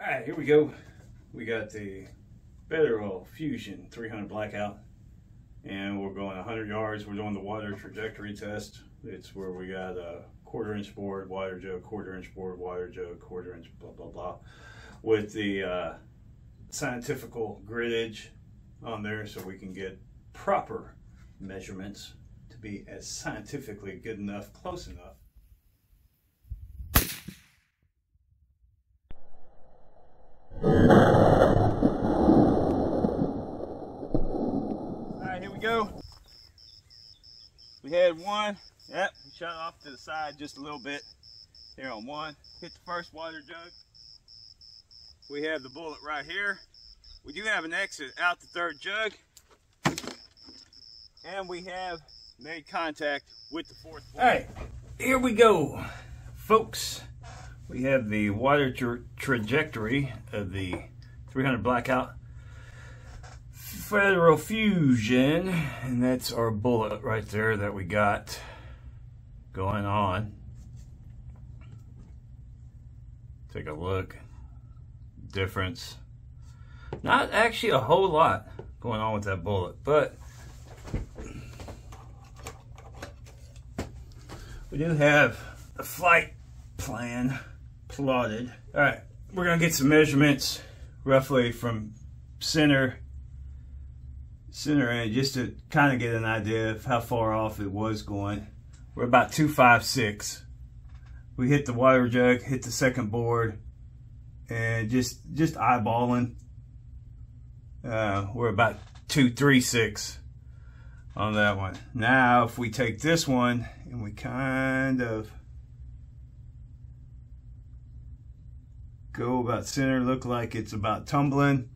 All right, here we go. We got the Federal Fusion 300 blackout, and we're going 100 yards. We're doing the water trajectory test. It's where we got a quarter inch board, water jug, quarter inch board, water jug, quarter inch, blah, blah, blah, with the uh, scientifical griddage on there so we can get proper measurements to be as scientifically good enough, close enough. All right, here we go. We had one. Yep, we shot off to the side just a little bit. Here on one. Hit the first water jug. We have the bullet right here. We do have an exit out the third jug. And we have made contact with the fourth bullet. All right, here we go, folks. We have the water tra trajectory of the 300 blackout Federal Fusion, and that's our bullet right there that we got going on. Take a look. Difference. Not actually a whole lot going on with that bullet, but we do have a flight plan plotted. All right, we're gonna get some measurements roughly from center center end just to kind of get an idea of how far off it was going. We're about 256. We hit the water jug, hit the second board, and just just eyeballing. Uh, we're about 236 on that one. Now, if we take this one and we kind of go about center, look like it's about tumbling.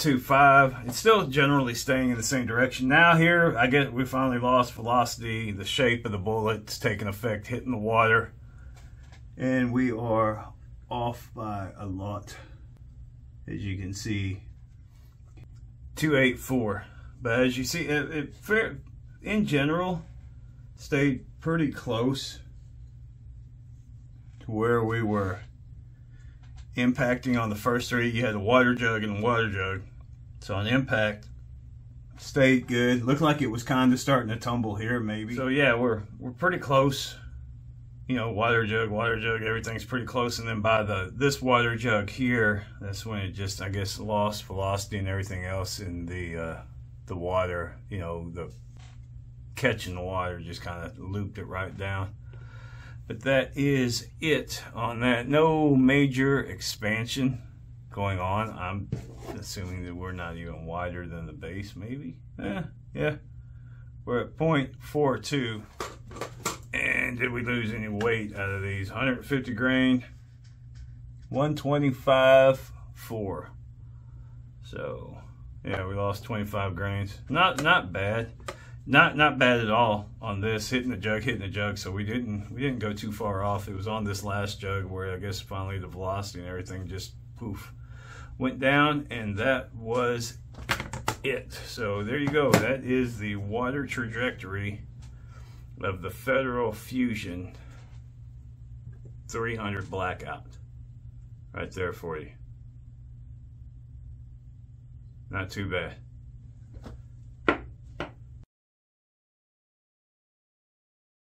Two five. It's still generally staying in the same direction. Now here, I get we finally lost velocity. The shape of the bullet's taking effect, hitting the water, and we are off by a lot, as you can see. 284. But as you see, it, it fair, in general stayed pretty close to where we were impacting on the first three, you had a water jug and a water jug. So on impact, stayed good. Looked like it was kind of starting to tumble here, maybe. So yeah, we're we're pretty close. You know, water jug, water jug, everything's pretty close. And then by the this water jug here, that's when it just, I guess, lost velocity and everything else in the uh, the water. You know, the catching the water just kind of looped it right down. But that is it on that. No major expansion going on. I'm assuming that we're not even wider than the base, maybe. Yeah, yeah. We're at 0.42. And did we lose any weight out of these? 150 grain, 125, 4. So, yeah, we lost 25 grains. Not not bad not not bad at all on this hitting the jug hitting the jug so we didn't we didn't go too far off it was on this last jug where i guess finally the velocity and everything just poof went down and that was it. So there you go. That is the water trajectory of the federal fusion 300 blackout right there for you. Not too bad